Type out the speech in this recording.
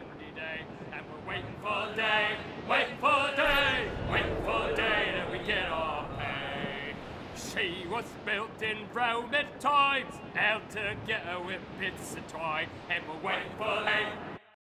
windy day, and we're waiting for the day, waiting for the day, waiting for the day that we get our pay. She was built in Roman times, held together with bits of twine, and we're waiting for